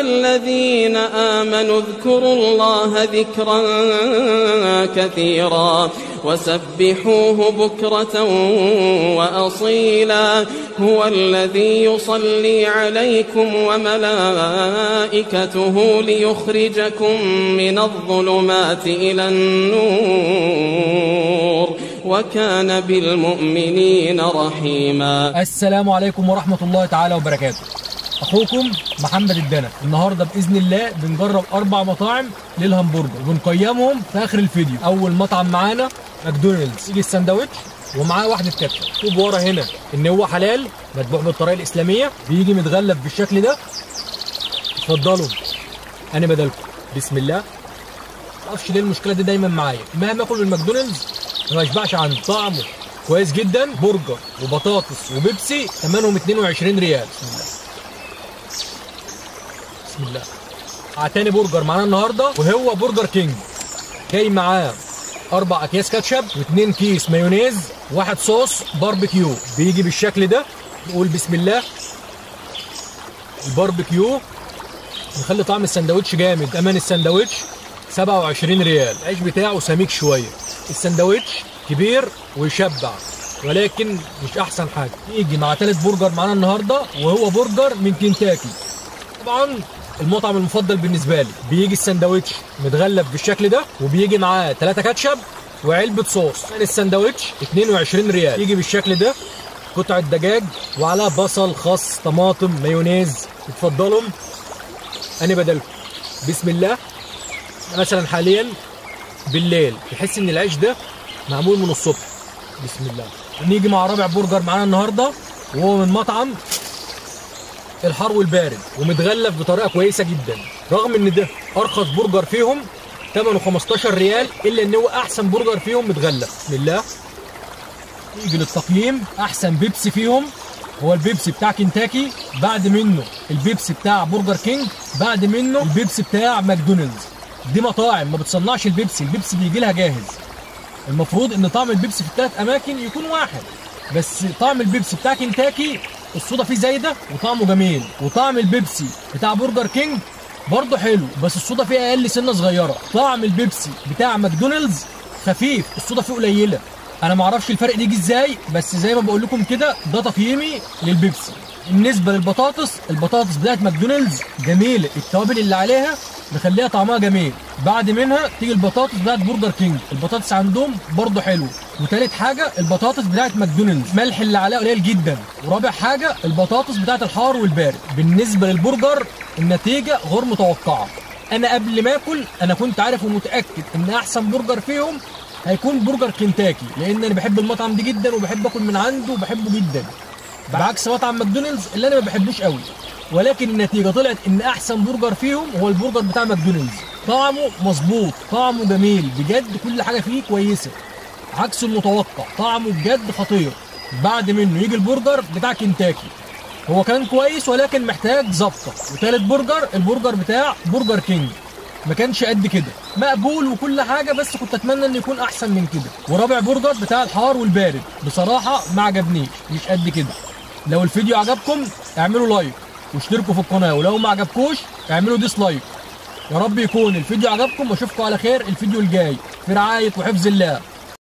الذين آمنوا اذكروا الله ذكرا كثيرا وسبحوه بكرة وأصيلا هو الذي يصلي عليكم وملائكته ليخرجكم من الظلمات إلى النور وكان بالمؤمنين رحيما. السلام عليكم ورحمة الله تعالى وبركاته. أخوكم محمد الدنا النهاردة بإذن الله بنجرب أربع مطاعم للهمبرجر. وبنقيمهم في آخر الفيديو. أول مطعم معانا ماكدونالدز. يجي الساندوتش ومعاه واحدة كاتشب مكتوب ورا هنا إن هو حلال مذبوح بالطريقة الإسلامية. بيجي متغلف بالشكل ده. اتفضلوا. أنا بدلكم. بسم الله. معرفش ليه المشكلة دي دايما معايا. مهما آكل من ماكدونالدز ما بشبعش منه. طعمه كويس جدا. برجر وبطاطس وبيبسي. ثمنهم 22 ريال. بسم الله بسم الله. على تاني برجر معانا النهارده وهو برجر كينج. جاي معاه أربع أكياس كاتشب واثنين كيس مايونيز واحد صوص باربيكيو. بيجي بالشكل ده نقول بسم الله. الباربيكيو مخلي طعم السندوتش جامد. ثمن السندوتش 27 ريال. العيش بتاعه سميك شوية. السندوتش كبير ويشبع ولكن مش أحسن حاجة. نيجي مع تالت برجر معانا النهارده وهو برجر من كنتاكي. طبعا المطعم المفضل بالنسبة لي. بيجي السندوتش متغلف بالشكل ده وبيجي معاه 3 كاتشب وعلبة صوص. يعني السندوتش 22 ريال. يجي بالشكل ده قطعة دجاج وعلى بصل خس طماطم مايونيز. اتفضلوا. أنا بدلكم بسم الله. مثلا حاليا بالليل. تحس إن العيش ده معمول من الصبح. بسم الله. نيجي مع رابع برجر معانا النهارده وهو من مطعم الحار والبارد ومتغلف بطريقة كويسة جدا. رغم إن ده أرخص برجر فيهم ثمنه 15 ريال إلا إن هو أحسن برجر فيهم متغلف. بسم الله نيجي للتقييم. أحسن بيبسي فيهم هو البيبسي بتاع كنتاكي بعد منه البيبسي بتاع برجر كينج بعد منه البيبسي بتاع ماكدونالدز. دي مطاعم ما بتصنعش البيبسي البيبسي بيجي لها جاهز. المفروض إن طعم البيبسي في الثلاث أماكن يكون واحد بس طعم البيبسي بتاع كنتاكي الصودا فيه زايدة وطعمه جميل. وطعم البيبسي بتاع برجر كينج برضه حلو بس الصودا فيه أقل سنة صغيرة. طعم البيبسي بتاع ماكدونالدز خفيف الصودا فيه قليلة. أنا ما أعرفش الفرق يجي إزاي بس زي ما بقول لكم كده ده تقييمي للبيبسي. بالنسبة للبطاطس البطاطس بتاعت ماكدونالدز جميلة. التوابل اللي عليها مخليها طعمها جميل. بعد منها تيجي البطاطس بتاعت برجر كينج. البطاطس عندهم برضه حلو. وتالت حاجة البطاطس بتاعت ماكدونالدز. ملح اللي عليها قليل جدا. ورابع حاجة البطاطس بتاعت الحار والبارد. بالنسبة للبرجر النتيجة غير متوقعة. أنا قبل ما آكل أنا كنت عارف ومتأكد إن أحسن برجر فيهم هيكون برجر كنتاكي. لأن أنا بحب المطعم ده جدا وبحب آكل من عنده وبحبه جدا. بعكس مطعم ماكدونالدز اللي أنا ما بحبوش قوي. ولكن النتيجة طلعت إن أحسن برجر فيهم هو البرجر بتاع ماكدونالدز. طعمه مظبوط طعمه جميل. بجد كل حاجة فيه كويسة. عكس المتوقع. طعمه بجد خطير. بعد منه يجي البرجر بتاع كنتاكي. هو كان كويس ولكن محتاج ظبطه وتالت برجر البرجر بتاع برجر كينج. ما كانش قد كده. مقبول وكل حاجة بس كنت أتمنى إنه يكون أحسن من كده. ورابع برجر بتاع الحار والبارد. بصراحة ما عجبنيش. مش قد كده. لو الفيديو عجبكم اعملوا like. واشتركوا في القناة. ولو ما عجبكوش اعملوا dislike يا رب يكون الفيديو عجبكم وأشوفكم على خير الفيديو الجاي. في رعاية وحفظ الله.